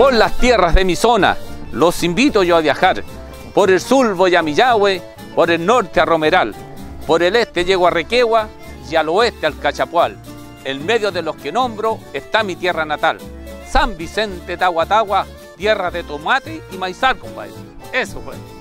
Por las tierras de mi zona los invito yo a viajar. Por el sur voy a Millahue, por el norte a Romeral, por el este llego a Requegua y al oeste al Cachapual. En medio de los que nombro está mi tierra natal, San Vicente Tahuatagua, tierra de tomate y maizal, compadre. Eso fue.